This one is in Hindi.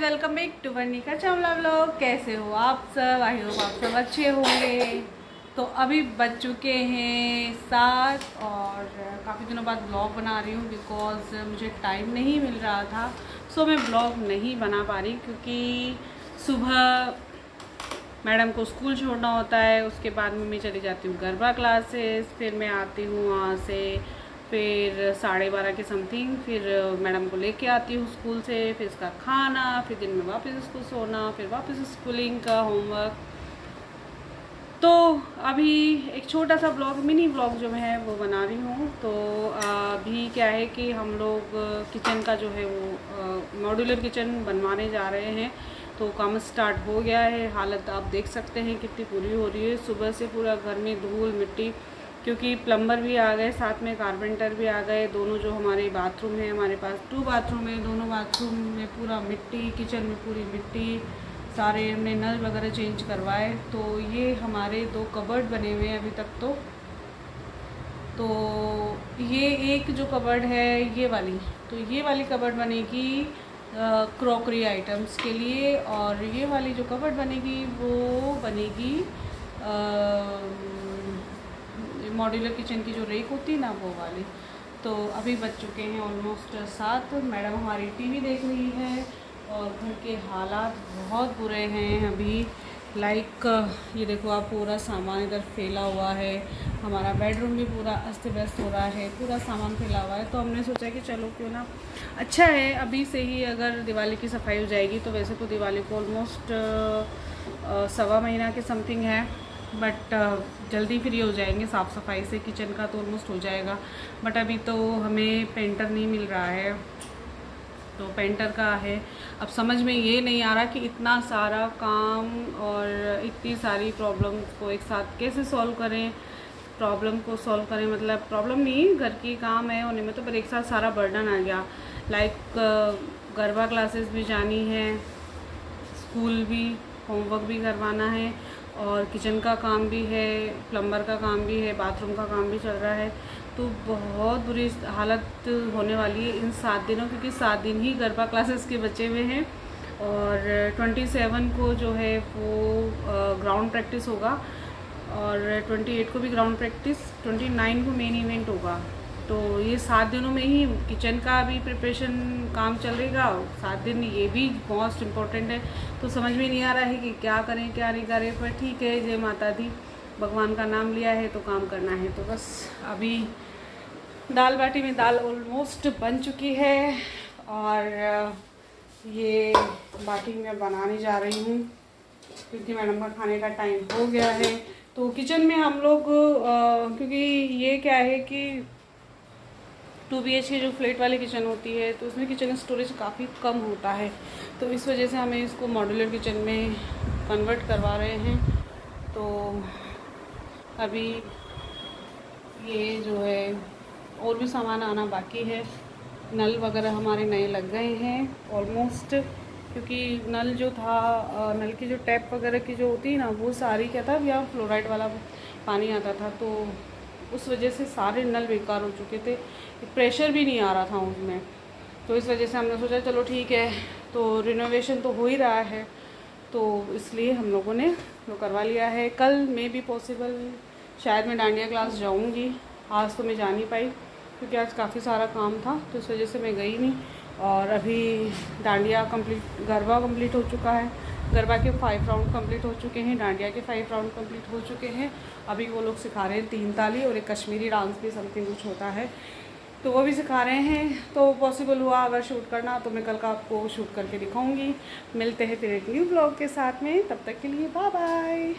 Welcome back to Varnika Chawla vlog कैसे हो आप सब? आई होप आप सब अच्छे होंगे। तो अभी बज चुके हैं सात और काफ़ी दिनों बाद ब्लॉग बना रही हूँ बिकॉज़ मुझे टाइम नहीं मिल रहा था। सो मैं ब्लॉग नहीं बना पा रही क्योंकि सुबह मैडम को स्कूल छोड़ना होता है। उसके बाद में मैं चली जाती हूँ गरबा क्लासेस फिर मैं आती हूँ वहाँ से फिर साढ़े बारह के समथिंग, फिर मैडम को लेके आती हूँ स्कूल से, फिर इसका खाना, फिर दिन में वापस इसको सोना, फिर वापस स्कूलिंग का होमवर्क। तो अभी एक छोटा सा ब्लॉग, मिनी ब्लॉग जो है वो बना रही हूँ। तो अभी क्या है कि हम लोग किचन का जो है वो मॉड्यूलर किचन बनवाने जा रहे हैं। तो काम स्टार्ट हो गया है। हालत आप देख सकते हैं, कितनी पूरी हो रही है। सुबह से पूरा घर में धूल, मिट्टी क्योंकि प्लम्बर भी आ गए, साथ में कारपेंटर भी आ गए, दोनों जो हमारे बाथरूम है, हमारे पास टू बाथरूम है, दोनों बाथरूम में पूरा मिट्टी किचन में पूरी मिट्टी, सारे हमने नल वगैरह चेंज करवाए। तो ये हमारे दो कबर्ड बने हुए हैं अभी तक तो। तो ये एक जो कबर्ड है, ये वाली। तो ये वाली कबर्ड बनेगी क्रॉकरी आइटम्स के लिए, और ये वाली जो कबर्ड बनेगी, वो बनेगी मॉड्यूलर किचन की जो रेक होती है ना, वो वाली। तो अभी बच चुके हैं ऑलमोस्ट सात। मैडम हमारी टीवी देख रही है और घर के हालात बहुत बुरे हैं अभी। लाइक ये देखो आप पूरा सामान इधर फैला हुआ है। हमारा बेडरूम भी पूरा अस्त व्यस्त हो रहा है। पूरा सामान फैला हुआ है। तो हमने सोचा कि चलो, क्यों ना अच्छा है, अभी से ही अगर दिवाली की सफ़ाई हो जाएगी तो वैसे तो दिवाली को ऑलमोस्ट सवा महीना के समथिंग है। बट uh, जल्दी फ्री हो जाएँगे साफ़ सफ़ाई से किचन का तो ऑलमोस्ट हो जाएगा। बट अभी तो हमें पेंटर नहीं मिल रहा है। तो पेंटर का है। अब समझ में ये नहीं आ रहा कि इतना सारा काम और इतनी सारी प्रॉब्लम को एक साथ कैसे सॉल्व करें। प्रॉब्लम को सॉल्व करें मतलब प्रॉब्लम नहीं घर की काम है होने में तो पर एक साथ सारा बर्डन आ गया। लाइक uh, गरबा क्लासेस भी जानी है स्कूल भी होमवर्क भी करवाना है। और किचन का काम भी है प्लम्बर का काम भी है बाथरूम का काम भी चल रहा है। तो बहुत बुरी हालत होने वाली है इन सात दिनों, क्योंकि सात दिन ही गरबा क्लासेस के बचे हुए हैं। और ट्वेंटी सेवन को जो है वो ग्राउंड प्रैक्टिस होगा और ट्वेंटी एट को भी ग्राउंड प्रैक्टिस ट्वेंटी नाइन को मेन इवेंट होगा। तो ये सात दिनों में ही किचन का भी प्रिपरेशन काम चलेगा सात दिन ये भी मोस्ट इम्पोर्टेंट है। तो समझ में नहीं आ रहा है कि क्या करें क्या नहीं करें पर ठीक है जय माता दी। भगवान का नाम लिया है तो काम करना है। तो बस अभी दाल बाटी में दाल ऑलमोस्ट बन चुकी है और ये बाटी मैं बनाने जा रही हूँ। क्योंकि मैडम का खाने का टाइम हो गया है। तो किचन में हम लोग आ, क्योंकि ये क्या है कि टू बी एच की जो फ्लेट वाली किचन होती है तो उसमें किचन स्टोरेज काफ़ी कम होता है। तो इस वजह से हमें इसको मॉड्यूलर किचन में कन्वर्ट करवा रहे हैं। तो अभी ये जो है, और भी सामान आना बाकी है। नल वगैरह हमारे नए लग गए हैं ऑलमोस्ट क्योंकि नल जो था नल की जो टैप वगैरह की जो होती है ना, वो सारी क्या था, या फ्लोराइड वाला पानी आता था तो उस वजह से सारे नल बेकार हो चुके थे। प्रेशर भी नहीं आ रहा था उसमें। तो इस वजह से हमने सोचा, चलो ठीक है। तो रिनोवेशन तो हो ही रहा है। तो इसलिए हम लोगों ने वो करवा लिया है। कल में भी पॉसिबल शायद मैं डांडिया क्लास जाऊँगी। आज तो मैं जा नहीं पाई, क्योंकि आज काफ़ी सारा काम था तो इस वजह से मैं गई नहीं। और अभी डांडिया कंप्लीट गरबा कंप्लीट हो चुका है। गरबा के फाइव राउंड कंप्लीट हो चुके हैं, डांडिया के फाइव राउंड कंप्लीट हो चुके हैं। अभी वो लोग सिखा रहे हैं तीन ताली और एक कश्मीरी डांस भी समथिंग कुछ होता है। तो वो भी सिखा रहे हैं तो पॉसिबल हुआ अगर शूट करना तो मैं कल का आपको शूट करके दिखाऊँगी। मिलते हैं फिर एक न्यू ब्लॉग के साथ में, तब तक के लिए बाय बाय